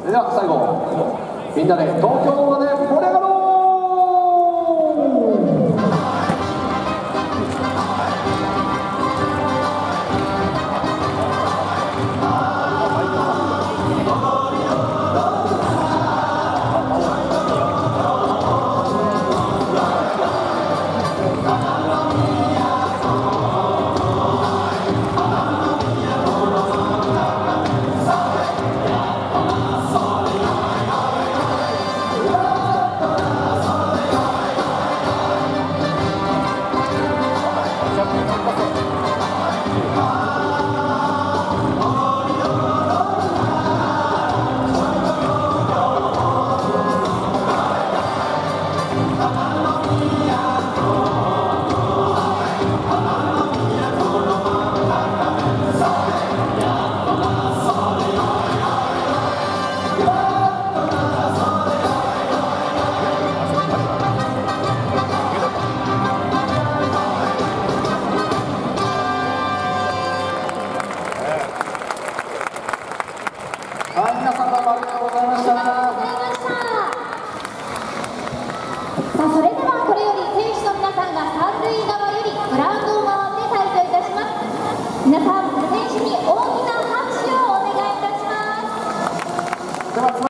それでは最後みんなで東京まで盛り上がろうさあそれではこれより選手の皆さんが三塁側よりグラウンドを回って退場いたします。皆さん選手に